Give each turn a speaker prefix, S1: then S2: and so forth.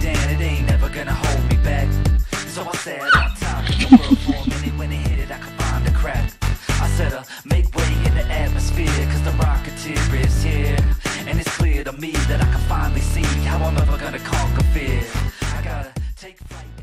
S1: down, it ain't never gonna hold me back. So I said, I'm of the for a minute. When it hit it, I could find the crack. I said, uh, make way in the atmosphere, cause the rocketeer is here. And it's clear to me that I can finally see how I'm ever gonna conquer fear. I gotta take flight.